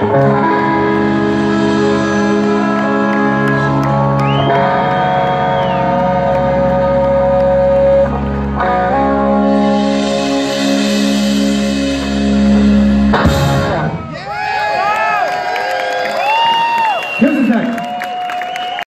Música